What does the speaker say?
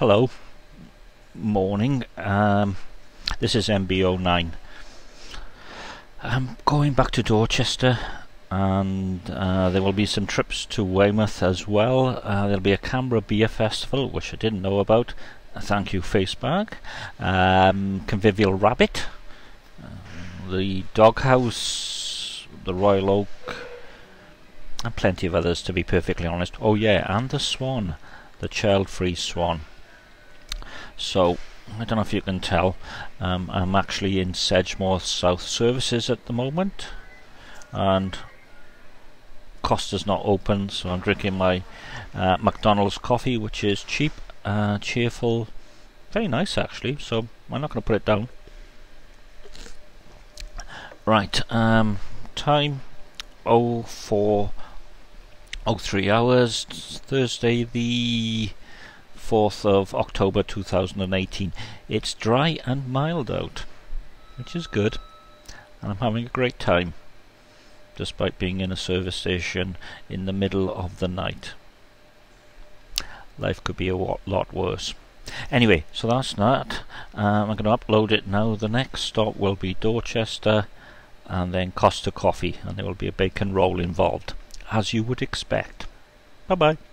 Hello, morning. Um, this is MB09. I'm going back to Dorchester and uh, there will be some trips to Weymouth as well. Uh, there'll be a CAMRA Beer Festival, which I didn't know about. Thank you, Facebook. Um, Convivial Rabbit, uh, the Doghouse, the Royal Oak, and plenty of others to be perfectly honest. Oh yeah, and the Swan, the child-free Swan. So, I don't know if you can tell, um, I'm actually in Sedgemoor South Services at the moment, and Costa's not open, so I'm drinking my uh, McDonald's coffee, which is cheap, uh, cheerful, very nice actually, so I'm not going to put it down. Right, um, time 04, 03 hours, Thursday the 4th of October 2018. It's dry and mild out, which is good, and I'm having a great time, despite being in a service station in the middle of the night. Life could be a lot worse. Anyway, so that's that. Um, I'm going to upload it now. The next stop will be Dorchester and then Costa Coffee, and there will be a bacon roll involved, as you would expect. Bye bye.